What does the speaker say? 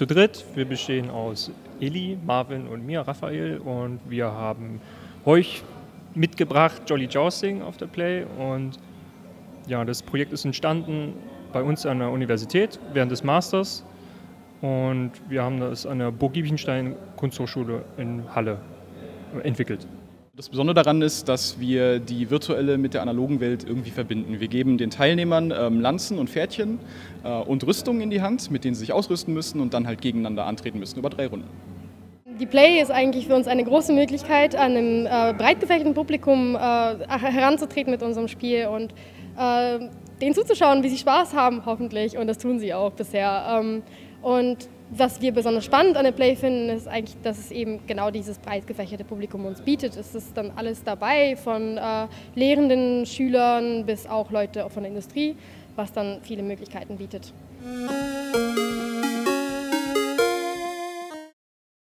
zu dritt. Wir bestehen aus Eli, Marvin und mir, Raphael. Und wir haben euch mitgebracht, Jolly Jousting auf der Play. Und ja, das Projekt ist entstanden bei uns an der Universität während des Masters. Und wir haben das an der Burg Giebichenstein Kunsthochschule in Halle entwickelt. Das Besondere daran ist, dass wir die virtuelle mit der analogen Welt irgendwie verbinden. Wir geben den Teilnehmern ähm, Lanzen und Pferdchen äh, und Rüstungen in die Hand, mit denen sie sich ausrüsten müssen und dann halt gegeneinander antreten müssen über drei Runden. Die Play ist eigentlich für uns eine große Möglichkeit, an einem äh, breit gefächerten Publikum äh, heranzutreten mit unserem Spiel und äh, denen zuzuschauen, wie sie Spaß haben, hoffentlich. Und das tun sie auch bisher. Ähm, und was wir besonders spannend an der Play finden, ist eigentlich, dass es eben genau dieses breit gefächerte Publikum uns bietet. Es ist dann alles dabei, von äh, Lehrenden, Schülern bis auch Leute von der Industrie, was dann viele Möglichkeiten bietet. Musik